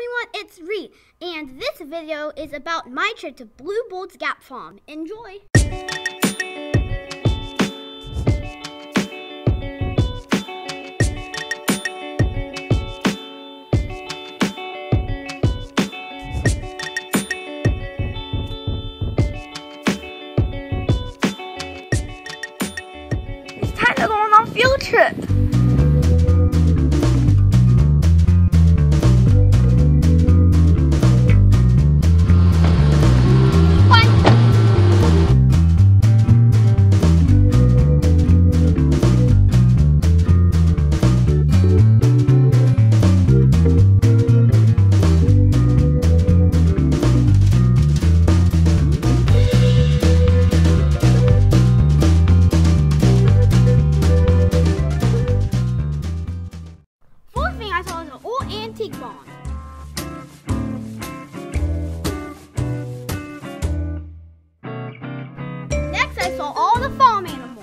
everyone, it's Reed, and this video is about my trip to Bluebird Gap Farm. Enjoy! It's time to go on a field trip. Next, I saw all the farm animals.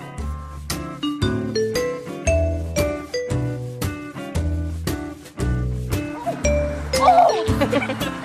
My oh. oh.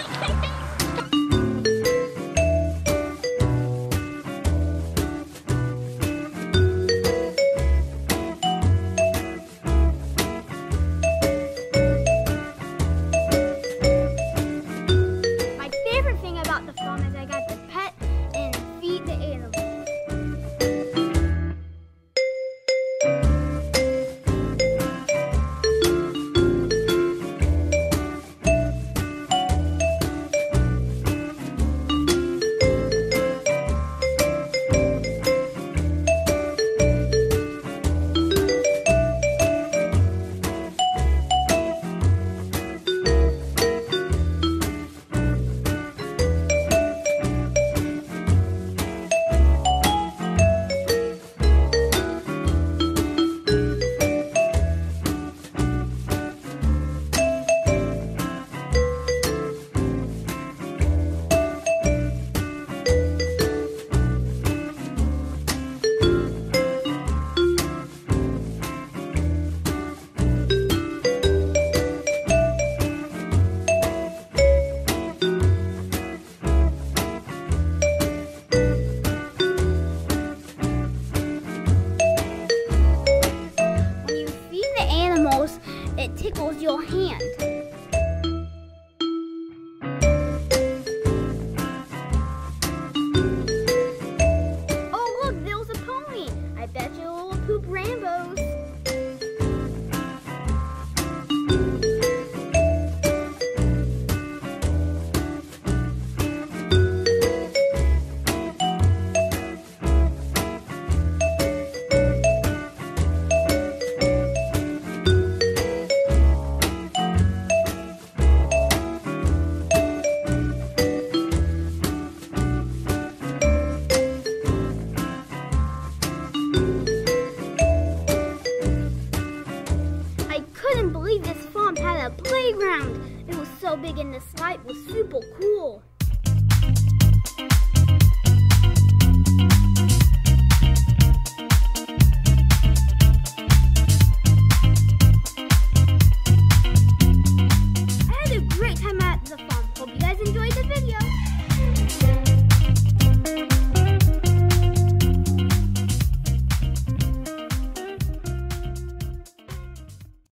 tickles your hand. Oh, look, there was a pony. I bet you will poop rainbows. A playground. It was so big and the slide was super cool.